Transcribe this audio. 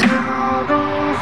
Always.